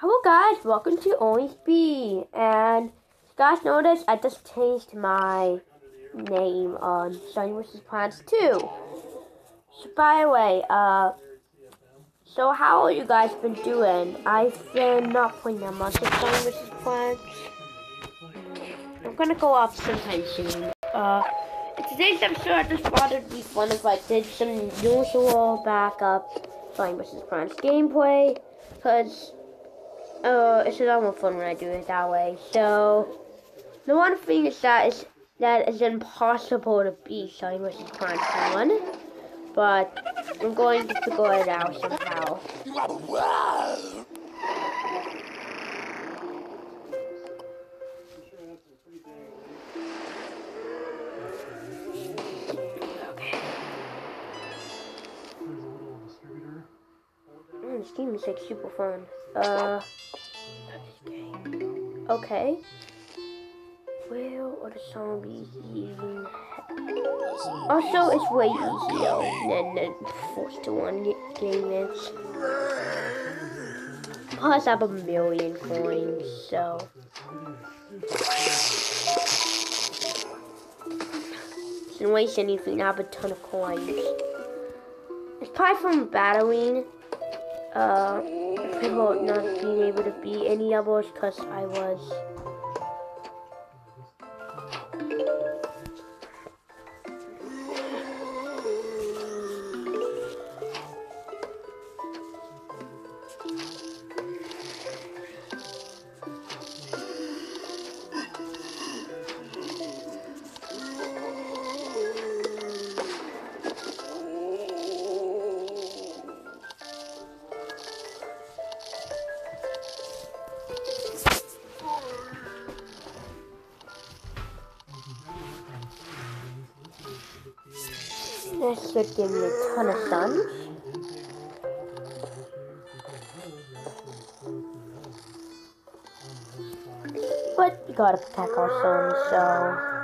Hello guys, welcome to Only B. And guys notice I just changed my name on Zombies vs. Plants 2. So by the way, uh so how have you guys been doing? I've been not playing that much of Zombies vs. Plants. I'm gonna go off sometime soon. Uh in today's episode I just thought it'd be fun if I did some usual backup Zombies vs. Plants gameplay. Cause uh, it's a lot more fun when I do it that way. So, the one thing is that is that it's impossible to beat Zombies vs. Plants 1, but I'm going to figure it out somehow. This game is like super fun. Uh, okay. Where are the zombies even? Also, it's way easier than the first One game is. Plus, I have a million coins, so. Didn't waste anything. I have a ton of coins. It's probably from battling uh, people not being able to beat any of us because I was. This should give me a ton of sun. But you gotta protect our sun, so.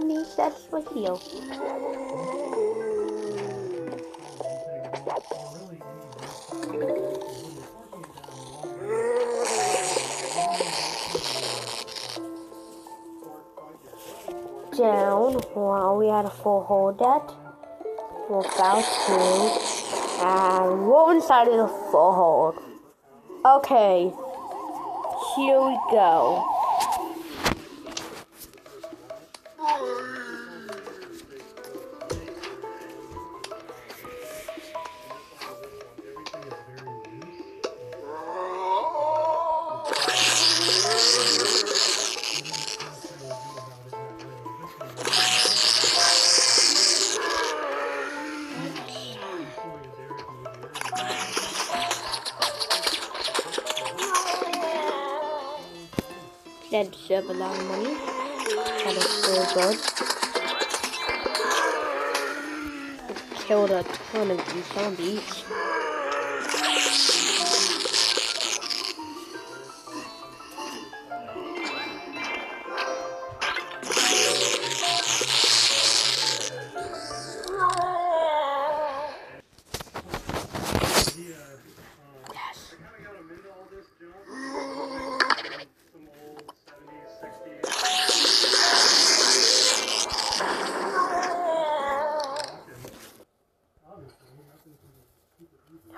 Know, zombies, that's my video. down while we had a full hold that. We're about to. And roll inside of the full hold. Okay. Here we go. That deserve a lot of money. That is so good. Killed a ton of these zombies.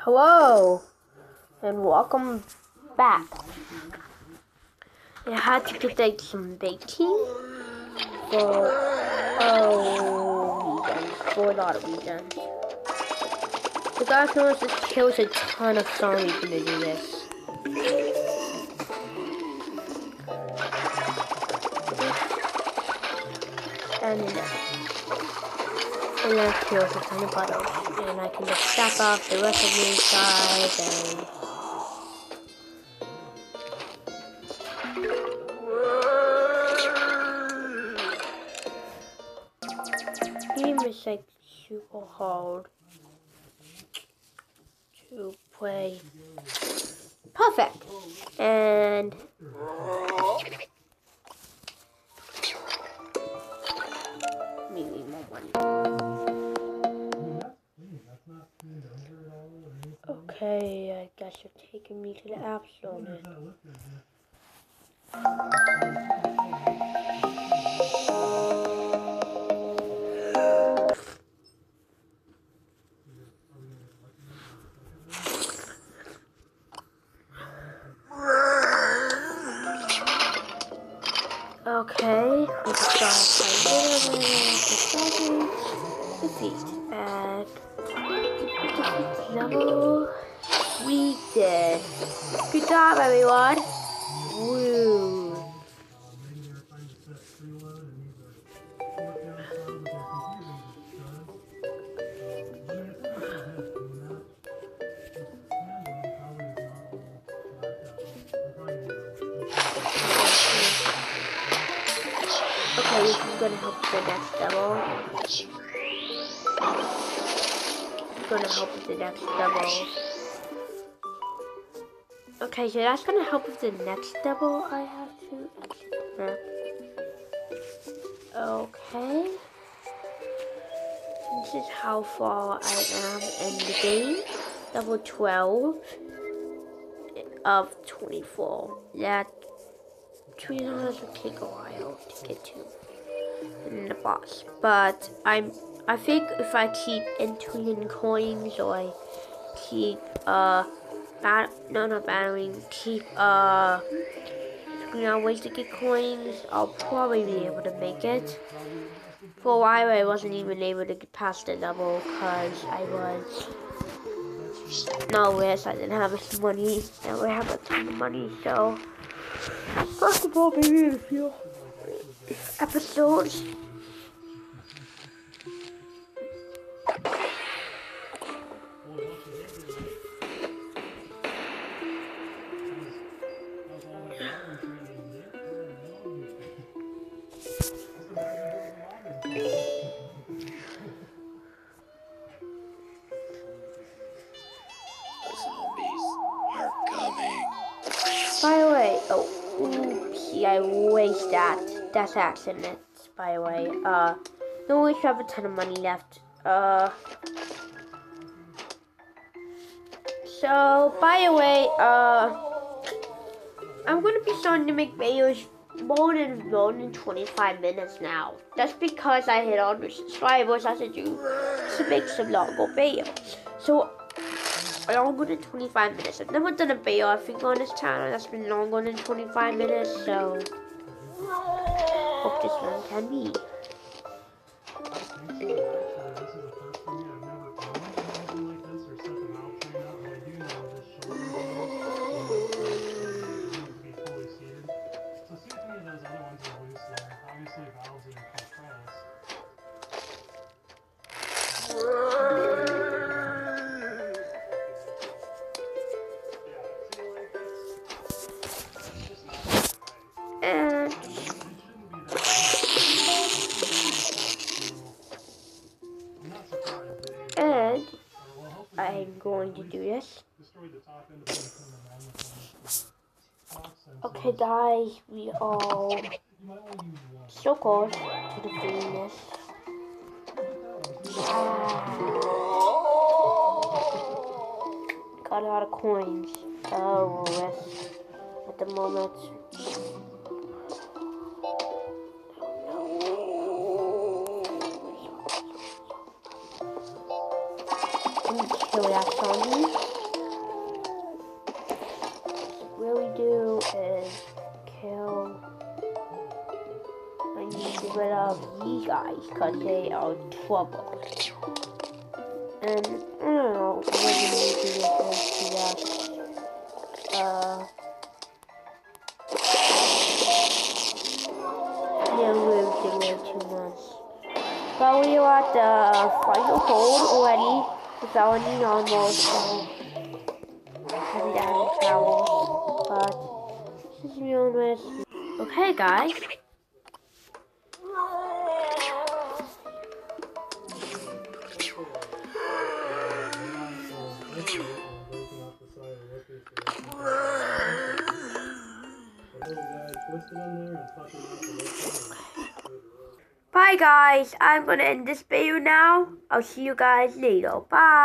Hello, and welcome back. I had to like some baking for oh reasons, for a lot of reasons. The guys knows this kills a ton of zombies when they do this. And then and then kills a ton of puddles. And I can just stack off the rest of the inside and is like super hard to play. Perfect. And maybe more. Okay, I guess you're taking me to the app store. Okay, we can start by defeat defeat level. Did. Good job, everyone. Woo. Okay, this is gonna help the next level. It's gonna help the next level. Okay, so that's gonna help with the next level I have to. Okay. This is how far I am in the game. Level 12 of 24. That Tweet will take a while to get to in the boss. But I'm I think if I keep entering coins or I keep uh bat no not battering, keep uh figuring out ways to get coins, I'll probably be able to make it. For a while I wasn't even able to get past the level because I was nowhere so I didn't have much money. and we have a ton of money so First of all, maybe a few episodes. That. That's accident, by the way. Uh, we have a ton of money left. Uh, so, by the way, uh, I'm gonna be starting to make videos more than more than 25 minutes now. That's because I hit 100 subscribers. I said you to make some longer videos. So longer than 25 minutes. I've never done a video, I think, on this channel that's been longer than 25 minutes, so hope this one can be. Going to do this. Okay, guys, we are so close to the this. Uh, got a lot of coins. Oh. At the moment. We do is kill. I need to get rid of these guys because they are trouble. And I don't know what we need to do to that. Uh. Too much. But we are at the final hold already. It's already almost so on with. Okay, guys. Bye guys, I'm gonna end this video now. I'll see you guys later. Bye.